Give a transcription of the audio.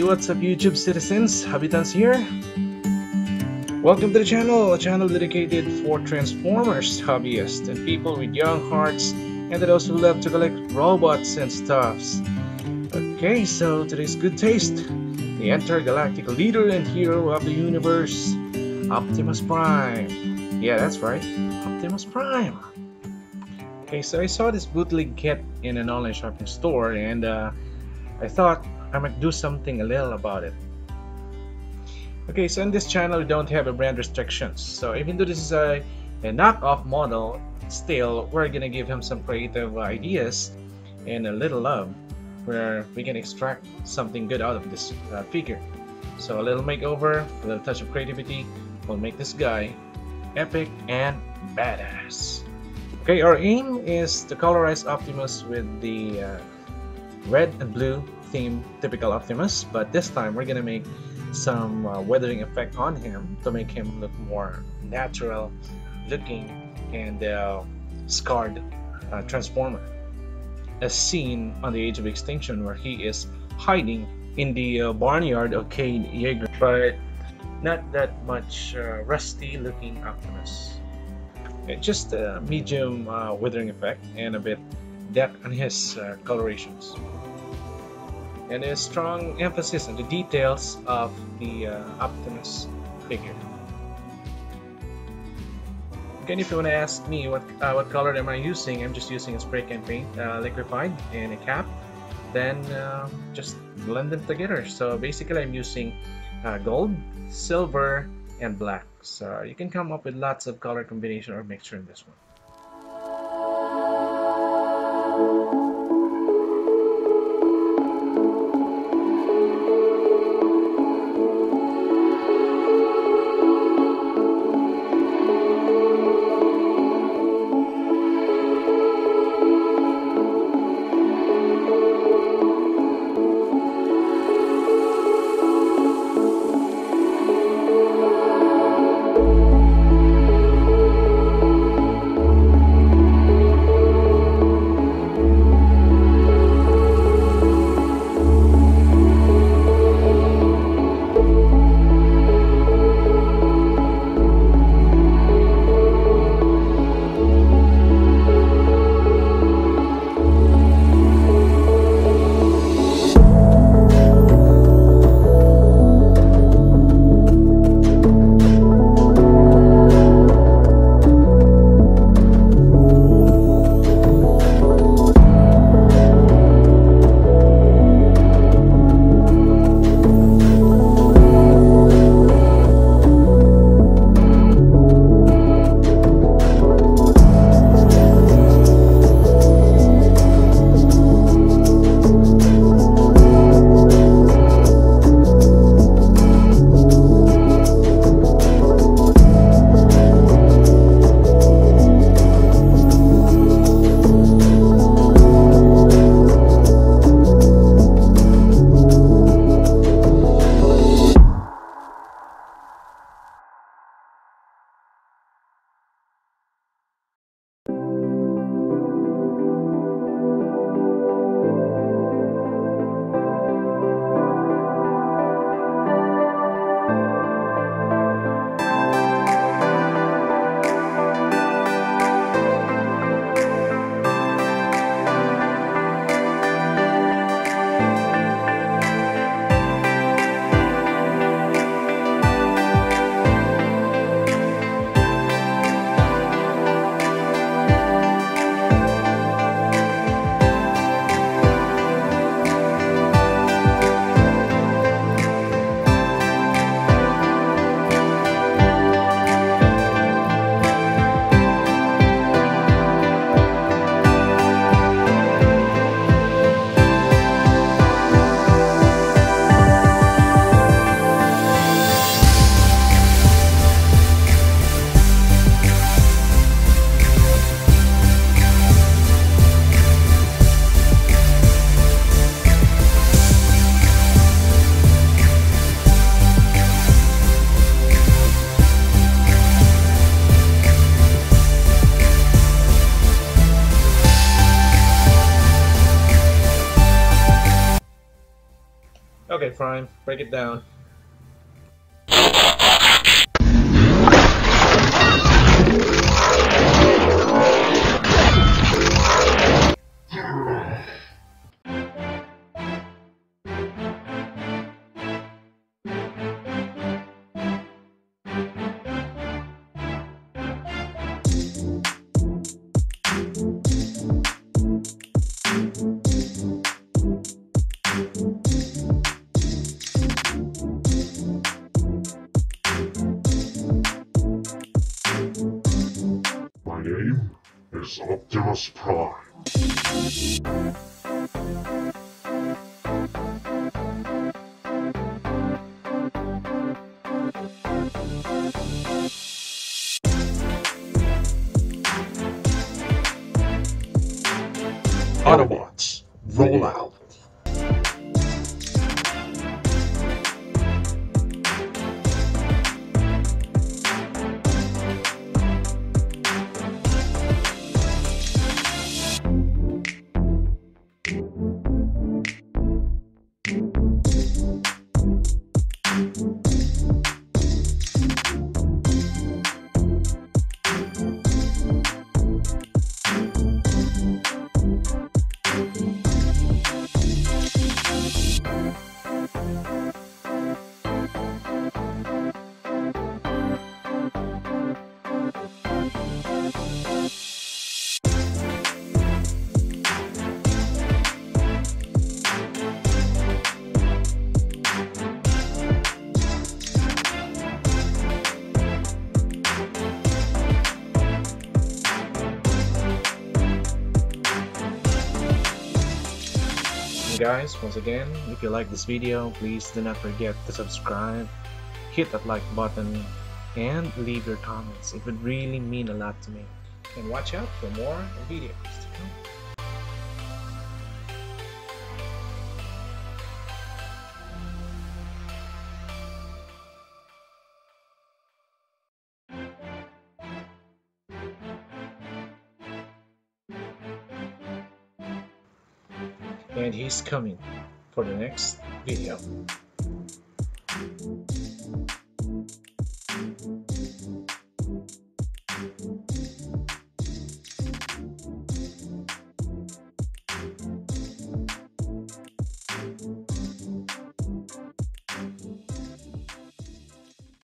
Hey, what's up YouTube citizens? Habitants here. Welcome to the channel, a channel dedicated for Transformers hobbyists and people with young hearts and those who love to collect robots and stuffs. Okay, so today's good taste. The intergalactic leader and hero of the universe, Optimus Prime. Yeah, that's right, Optimus Prime. Okay, so I saw this bootleg kit in an online shopping store and uh, I thought I might do something a little about it. Okay, so in this channel we don't have a brand restrictions. So even though this is a, a knockoff model, still we're gonna give him some creative ideas and a little love where we can extract something good out of this uh, figure. So a little makeover, a little touch of creativity will make this guy epic and badass. Okay, our aim is to colorize Optimus with the uh, red and blue theme typical Optimus, but this time we're gonna make some uh, weathering effect on him to make him look more natural looking and uh, scarred uh, Transformer. As seen on the Age of Extinction where he is hiding in the uh, barnyard of Cade Yeager, but not that much uh, rusty looking Optimus. just a medium uh, weathering effect and a bit depth and his colorations and a strong emphasis on the details of the uh, Optimus figure. Again, if you want to ask me what uh, what color am I using, I'm just using a spray can paint, uh, liquefied, and a cap. Then uh, just blend them together. So basically, I'm using uh, gold, silver, and black. So you can come up with lots of color combination or mixture in this one. Prime, break it down. Is Optimus Prime. Autobots, roll out. Guys, once again, if you like this video, please do not forget to subscribe, hit that like button, and leave your comments. It would really mean a lot to me. And watch out for more videos to come. And he's coming for the next video.